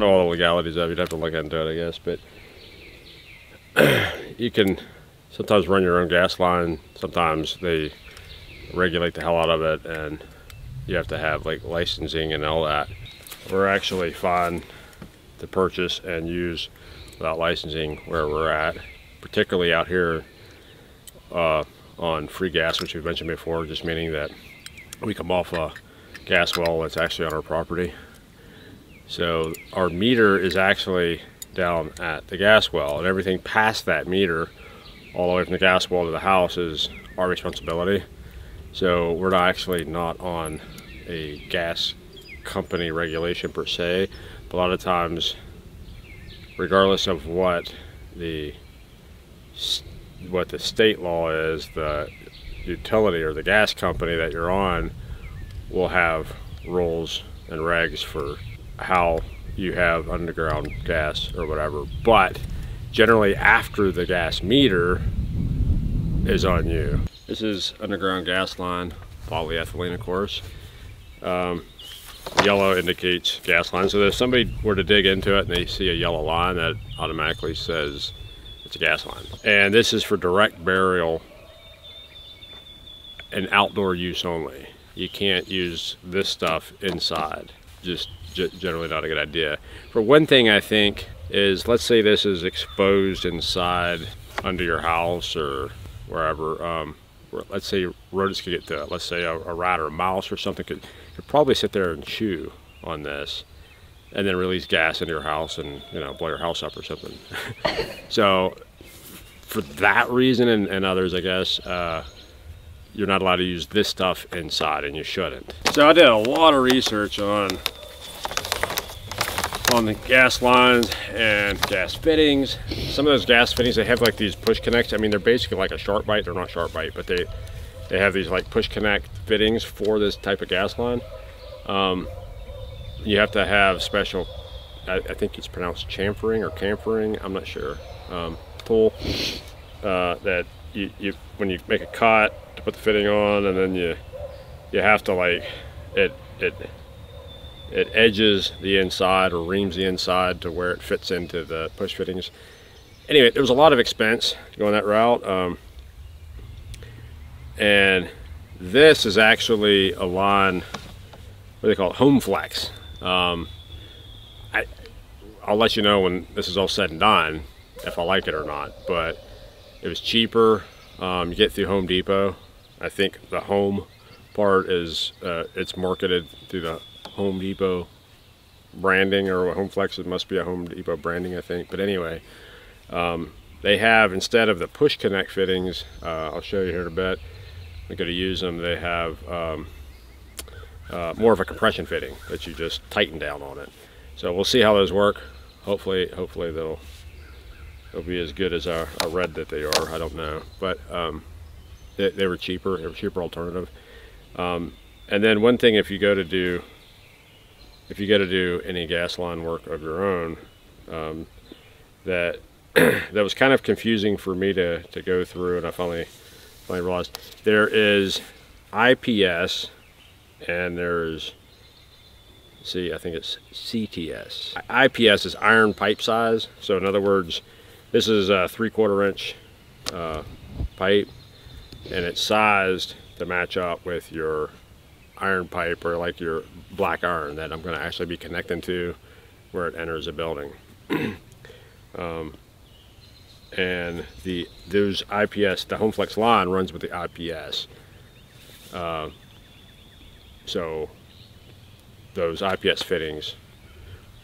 legalities of it. You'd have to look into it, I guess. But you can sometimes run your own gas line. Sometimes they regulate the hell out of it, and you have to have like licensing and all that. We're actually fine to purchase and use without licensing where we're at, particularly out here uh, on free gas, which we've mentioned before, just meaning that we come off a gas well that's actually on our property. So our meter is actually down at the gas well and everything past that meter all the way from the gas well to the house is our responsibility. So we're not actually not on a gas company regulation per se, but a lot of times, regardless of what the what the state law is, the utility or the gas company that you're on will have rules and regs for how you have underground gas or whatever. But generally after the gas meter is on you. This is underground gas line, polyethylene of course. Um, yellow indicates gas line. So if somebody were to dig into it and they see a yellow line, that automatically says it's a gas line. And this is for direct burial and outdoor use only. You can't use this stuff inside. Just generally not a good idea. For one thing, I think is let's say this is exposed inside under your house or wherever. Um, let's say rodents could get to it. Let's say a, a, rat or a mouse or something could, could probably sit there and chew on this and then release gas into your house and you know blow your house up or something. so for that reason and, and others, I guess, uh, you're not allowed to use this stuff inside and you shouldn't. So I did a lot of research on on the gas lines and gas fittings. Some of those gas fittings, they have like these push connects. I mean, they're basically like a SharkBite. They're not SharkBite, but they, they have these like push connect fittings for this type of gas line. Um, you have to have special, I, I, think it's pronounced chamfering or camfering. I'm not sure, um, tool uh, that you, you, when you make a cut to put the fitting on and then you, you have to like, it, it it edges the inside or reams the inside to where it fits into the push fittings. Anyway, there was a lot of expense going that route. Um, and this is actually a line, what do they call it, Home Flex. Um, I, I'll let you know when this is all said and done if I like it or not, but it was cheaper. Um, you get through Home Depot. I think the home part is, uh, it's marketed through the Home Depot branding or Home Flex, it must be a Home Depot branding, I think. But anyway, um, they have, instead of the push connect fittings, uh, I'll show you here in a bit, I'm going to use them, they have um, uh, more of a compression fitting that you just tighten down on it. So we'll see how those work. Hopefully, hopefully they'll, they'll be as good as I read that they are. I don't know. But um, they, they, were cheaper. They were cheaper alternative. Um, and then one thing if you go to do if you got to do any gas line work of your own, um, that that was kind of confusing for me to, to go through, and I finally finally realized there is IPS and there's see I think it's CTS. IPS is iron pipe size, so in other words, this is a three-quarter inch uh, pipe, and it's sized to match up with your iron pipe or like your black iron that I'm going to actually be connecting to where it enters a building. um, and the those IPS, the HomeFlex line runs with the IPS. Uh, so those IPS fittings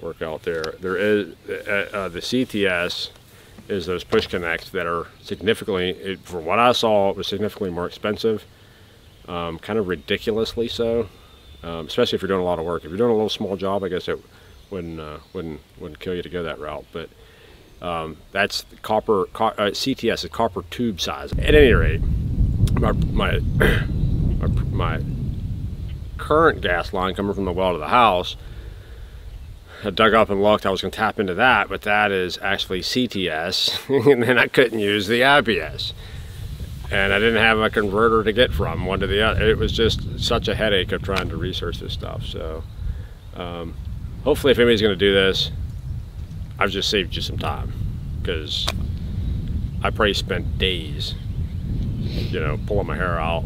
work out there. There is uh, uh, the CTS is those push connects that are significantly, it, for what I saw, it was significantly more expensive um, kind of ridiculously so, um, especially if you're doing a lot of work. If you're doing a little small job, I guess it wouldn't uh, wouldn't wouldn't kill you to go that route. But um, that's copper co uh, CTS is copper tube size. At any rate, my my, my my current gas line coming from the well to the house. I dug up and looked, I was going to tap into that, but that is actually CTS, and then I couldn't use the IPS and I didn't have a converter to get from one to the other. It was just such a headache of trying to research this stuff. So um, hopefully if anybody's going to do this, I've just saved you some time because I probably spent days, you know, pulling my hair out,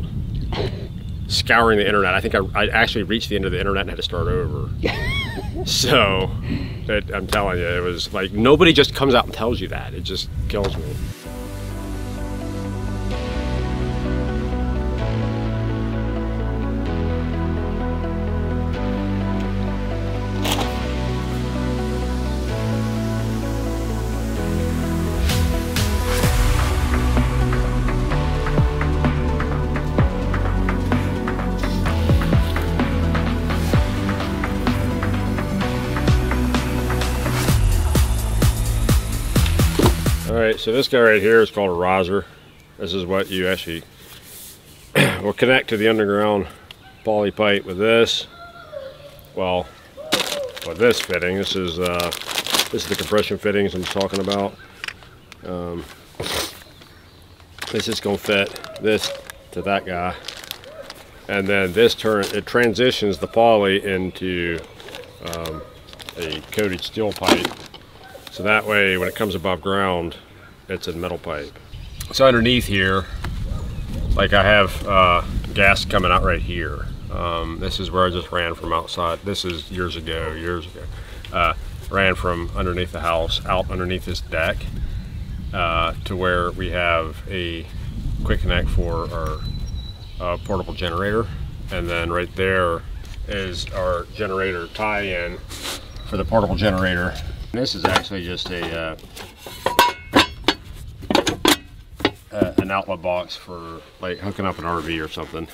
scouring the internet. I think I, I actually reached the end of the internet and had to start over. so, it, I'm telling you, it was like nobody just comes out and tells you that. It just kills me. All right, so this guy right here is called a riser. This is what you actually will connect to the underground poly pipe with this. Well, with this fitting, this is uh, this is the compression fittings I'm talking about. Um, this is gonna fit this to that guy, and then this turn it transitions the poly into um, a coated steel pipe so that way, when it comes above ground, it's a metal pipe. So underneath here, like I have uh, gas coming out right here. Um, this is where I just ran from outside. This is years ago, years ago. Uh, ran from underneath the house out underneath this deck uh, to where we have a quick connect for our uh, portable generator. And then right there is our generator tie-in for the portable generator this is actually just a uh, uh, an outlet box for like hooking up an RV or something.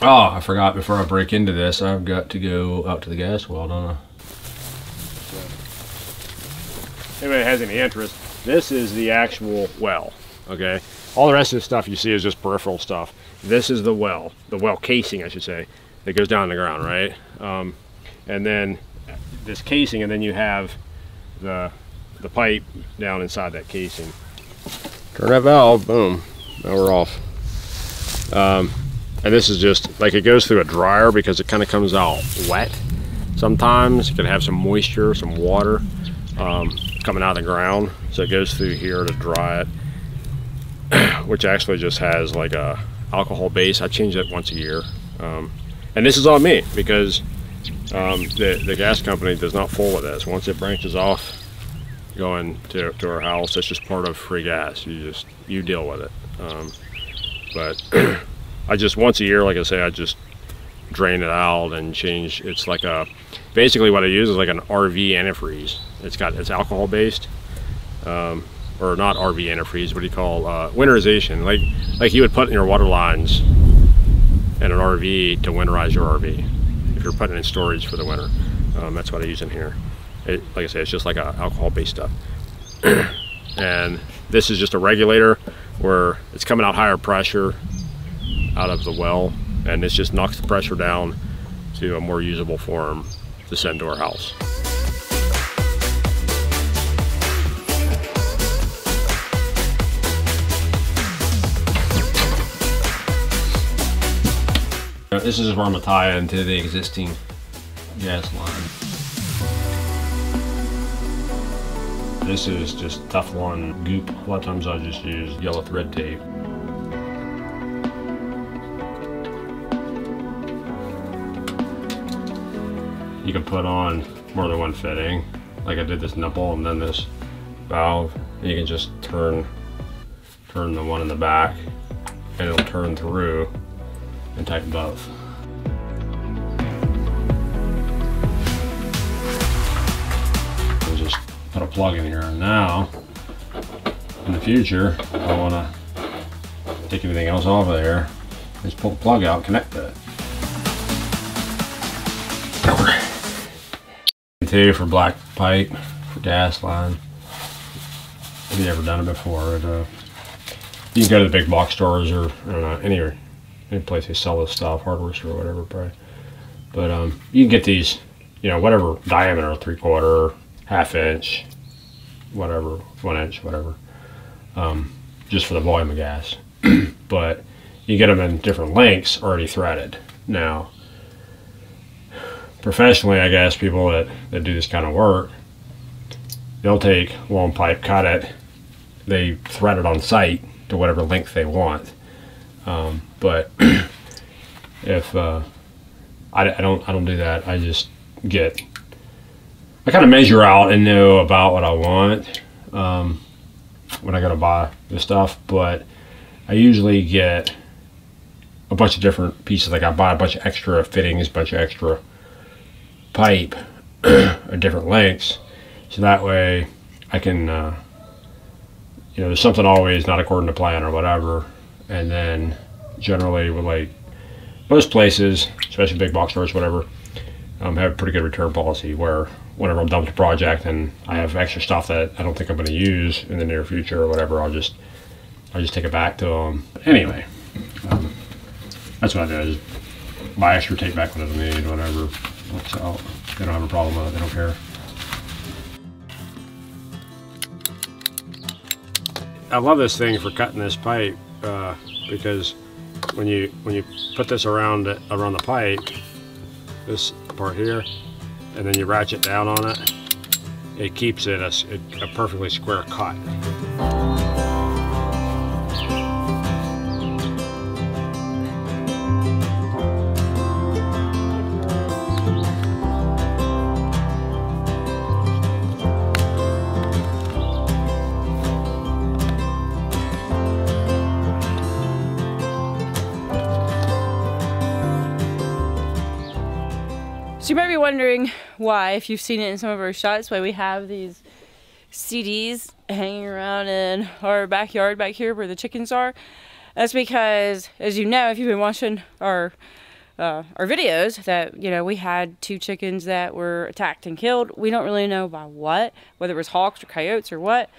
Oh, I forgot before I break into this, I've got to go out to the gas well, don't I? Anybody has any interest, this is the actual well, okay? All the rest of the stuff you see is just peripheral stuff. This is the well, the well casing, I should say that goes down in the ground, right? Um, and then this casing, and then you have the the pipe down inside that casing. Turn that valve, boom, now we're off. Um, and this is just like it goes through a dryer because it kind of comes out wet. Sometimes it can have some moisture, some water um, coming out of the ground, so it goes through here to dry it, which actually just has like a alcohol base. I change it once a year. Um, and this is on me because um, the, the gas company does not fool with this. Once it branches off going to, to our house, That's just part of free gas. You just, you deal with it. Um, but I just, once a year, like I say, I just drain it out and change. It's like a, basically what I use is like an RV antifreeze. It's got, it's alcohol based. Um, or not RV antifreeze, what do you call, uh, winterization. Like, like you would put in your water lines and an RV to winterize your RV if you're putting it in storage for the winter. Um, that's what I use in here. It, like I say, it's just like a alcohol-based stuff. and this is just a regulator where it's coming out higher pressure out of the well, and this just knocks the pressure down to a more usable form to send to our house. This is where I'm gonna tie into the existing gas line. This is just Teflon goop. A lot of times I just use yellow thread tape. You can put on more than one fitting. Like I did this nipple and then this valve. You can just turn turn the one in the back and it'll turn through and tighten both. Plug in here. Now, in the future, I want to take anything else off of there, just pull the plug out, connect it. Two for black pipe, for gas line. Have you ever done it before? Uh, you can go to the big box stores or know, any any place they sell this stuff, hardware store, or whatever, probably. But um, you can get these, you know, whatever diameter, three quarter, half inch, whatever, one inch, whatever, um, just for the volume of gas. but you get them in different lengths already threaded. Now, professionally, I guess people that, that do this kind of work, they'll take long pipe, cut it, they thread it on site to whatever length they want. Um, but if uh, I, I don't I don't do that, I just get I kind of measure out and know about what I want um, when I go to buy the stuff, but I usually get a bunch of different pieces. Like I buy a bunch of extra fittings, a bunch of extra pipe at different lengths, so that way I can, uh, you know, there's something always not according to plan or whatever, and then generally with like most places, especially big box stores, whatever, um, have a pretty good return policy where whenever I'm done with the project and I have extra stuff that I don't think I'm going to use in the near future or whatever, I'll just I just take it back to them. Anyway, um, that's what I do. I just buy extra, take back what I need, whatever. Out. They don't have a problem with it. They don't care. I love this thing for cutting this pipe uh, because when you when you put this around around the pipe, this part here, and then you ratchet down on it, it keeps it a, a perfectly square cut. So you might be wondering why, if you've seen it in some of our shots, why we have these CDs hanging around in our backyard back here where the chickens are. That's because, as you know, if you've been watching our uh, our videos, that you know we had two chickens that were attacked and killed. We don't really know by what, whether it was hawks or coyotes or what,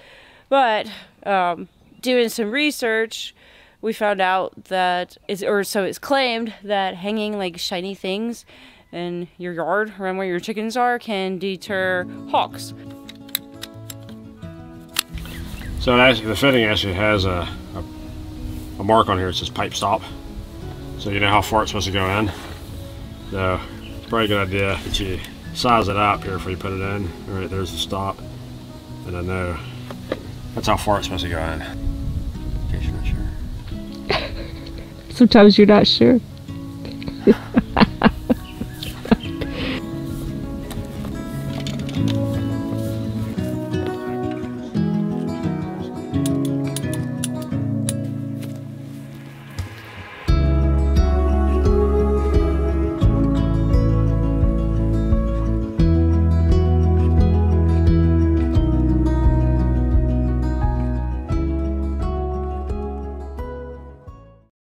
but um, doing some research, we found out that is, or so it's claimed that hanging like shiny things in your yard around where your chickens are can deter hawks. So actually, the fitting actually has a, a, a, mark on here. It says pipe stop. So you know how far it's supposed to go in. So it's probably a good idea that you size it up here before you put it in. All right, there's the stop. And I know that's how far it's supposed to go in. In case you're not sure. Sometimes you're not sure.